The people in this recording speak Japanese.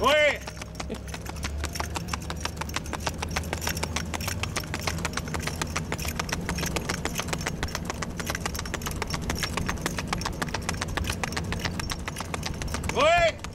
おい！おい